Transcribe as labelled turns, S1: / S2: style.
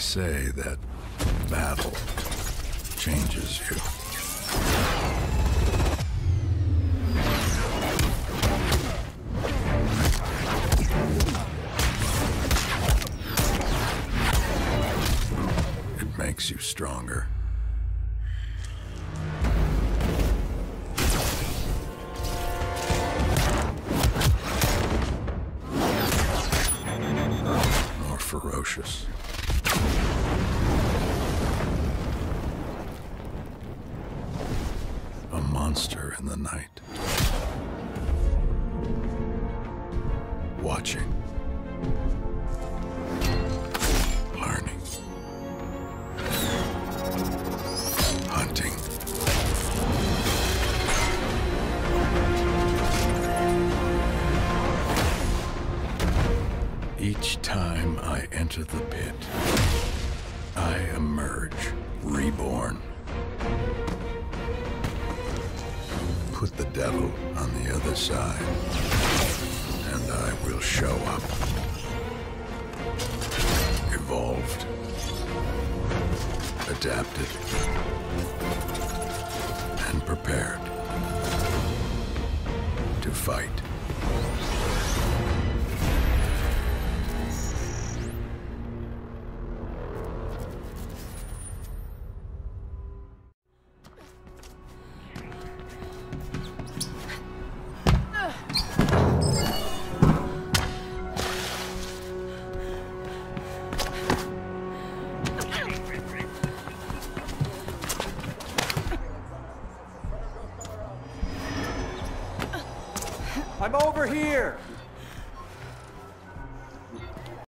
S1: Say that battle changes you. It makes you stronger. Ferocious. A monster in the night. Watching. Each time I enter the pit, I emerge reborn. Put the devil on the other side, and I will show up. Evolved. Adapted. And prepared. To fight.
S2: I'm over here!